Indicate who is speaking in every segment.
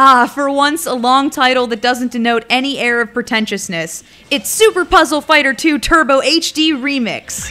Speaker 1: Ah, for once, a long title that doesn't denote any air of pretentiousness. It's Super Puzzle Fighter 2 Turbo HD Remix.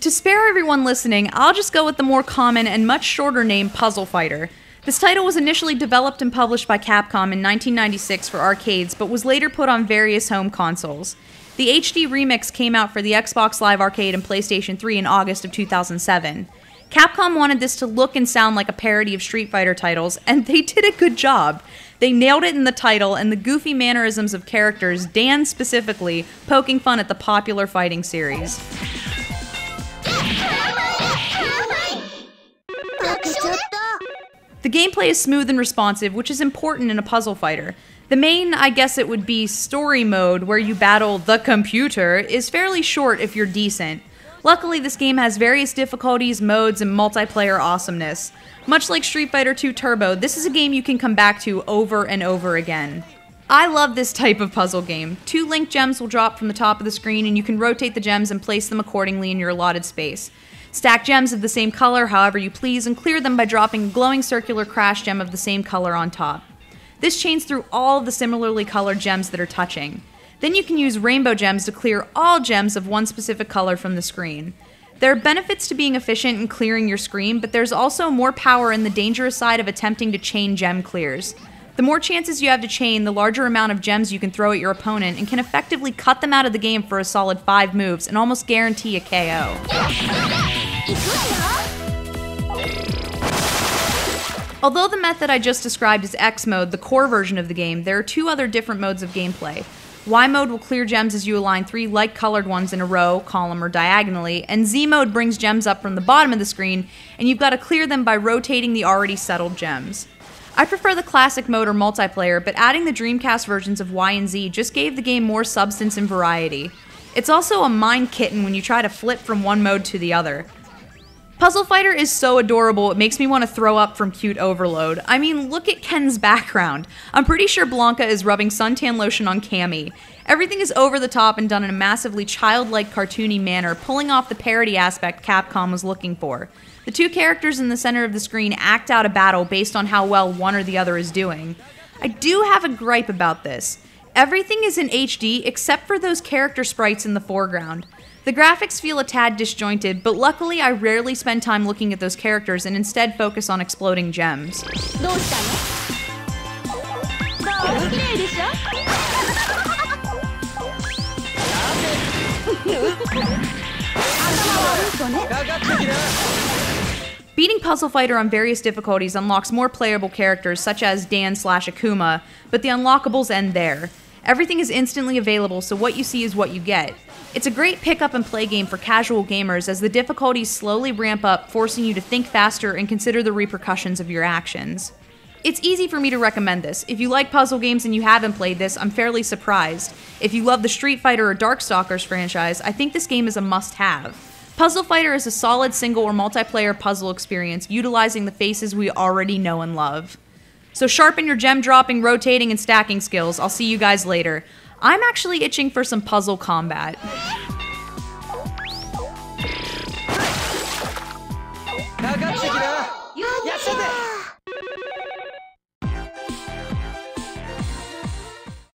Speaker 1: To spare everyone listening, I'll just go with the more common and much shorter name Puzzle Fighter. This title was initially developed and published by Capcom in 1996 for arcades, but was later put on various home consoles. The HD remix came out for the Xbox Live Arcade and PlayStation 3 in August of 2007. Capcom wanted this to look and sound like a parody of Street Fighter titles, and they did a good job. They nailed it in the title and the goofy mannerisms of characters, Dan specifically, poking fun at the popular fighting series. The gameplay is smooth and responsive, which is important in a puzzle fighter. The main, I guess it would be story mode, where you battle the computer, is fairly short if you're decent. Luckily, this game has various difficulties, modes, and multiplayer awesomeness. Much like Street Fighter 2 Turbo, this is a game you can come back to over and over again. I love this type of puzzle game. Two link gems will drop from the top of the screen, and you can rotate the gems and place them accordingly in your allotted space. Stack gems of the same color however you please, and clear them by dropping a glowing circular crash gem of the same color on top. This chains through all the similarly colored gems that are touching. Then you can use rainbow gems to clear all gems of one specific color from the screen. There are benefits to being efficient in clearing your screen, but there's also more power in the dangerous side of attempting to chain gem clears. The more chances you have to chain, the larger amount of gems you can throw at your opponent and can effectively cut them out of the game for a solid 5 moves and almost guarantee a KO. Although the method I just described is X mode, the core version of the game, there are two other different modes of gameplay. Y mode will clear gems as you align three light colored ones in a row, column, or diagonally, and Z mode brings gems up from the bottom of the screen, and you've got to clear them by rotating the already settled gems. I prefer the classic mode or multiplayer, but adding the Dreamcast versions of Y and Z just gave the game more substance and variety. It's also a mind kitten when you try to flip from one mode to the other. Puzzle Fighter is so adorable, it makes me want to throw up from cute overload. I mean, look at Ken's background. I'm pretty sure Blanka is rubbing suntan lotion on Cammy. Everything is over the top and done in a massively childlike, cartoony manner, pulling off the parody aspect Capcom was looking for. The two characters in the center of the screen act out a battle based on how well one or the other is doing. I do have a gripe about this. Everything is in HD except for those character sprites in the foreground. The graphics feel a tad disjointed, but luckily I rarely spend time looking at those characters and instead focus on exploding gems. Beating Puzzle Fighter on various difficulties unlocks more playable characters such as Dan slash Akuma, but the unlockables end there. Everything is instantly available, so what you see is what you get. It's a great pick up and play game for casual gamers as the difficulties slowly ramp up, forcing you to think faster and consider the repercussions of your actions. It's easy for me to recommend this. If you like puzzle games and you haven't played this, I'm fairly surprised. If you love the Street Fighter or Darkstalkers franchise, I think this game is a must have. Puzzle Fighter is a solid single or multiplayer puzzle experience utilizing the faces we already know and love. So sharpen your gem dropping, rotating, and stacking skills. I'll see you guys later. I'm actually itching for some puzzle combat.